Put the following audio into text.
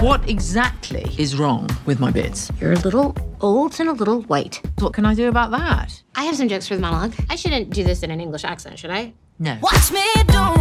What exactly is wrong with my bits? You're a little old and a little white. What can I do about that? I have some jokes for the monologue. I shouldn't do this in an English accent, should I? No. Watch me do